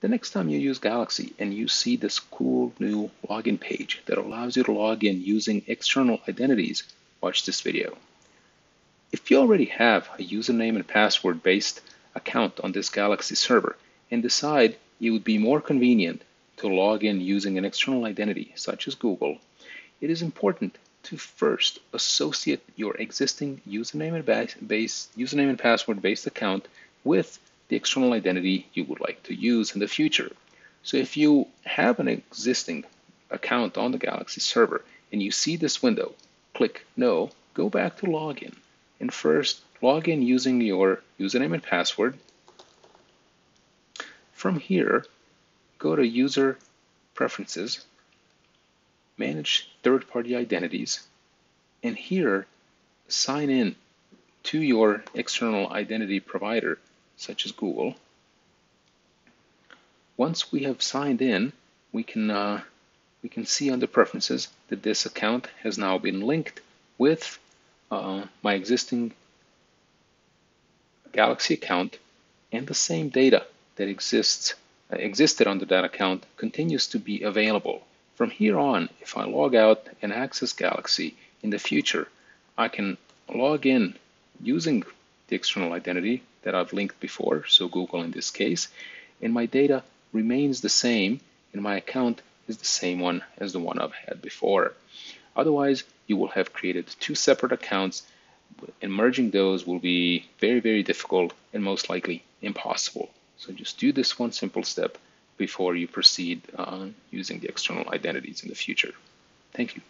The next time you use Galaxy and you see this cool new login page that allows you to log in using external identities, watch this video. If you already have a username and password based account on this Galaxy server and decide it would be more convenient to log in using an external identity such as Google, it is important to first associate your existing username and, base, username and password based account with the external identity you would like to use in the future. So if you have an existing account on the Galaxy server and you see this window, click No, go back to Login, and first log in using your username and password. From here, go to User Preferences, Manage Third-Party Identities, and here sign in to your external identity provider such as Google. Once we have signed in, we can uh, we can see under preferences that this account has now been linked with uh, my existing Galaxy account and the same data that exists uh, existed under that account continues to be available. From here on, if I log out and access Galaxy in the future, I can log in using the external identity that I've linked before, so Google in this case, and my data remains the same and my account is the same one as the one I've had before. Otherwise, you will have created two separate accounts and merging those will be very, very difficult and most likely impossible. So just do this one simple step before you proceed uh, using the external identities in the future. Thank you.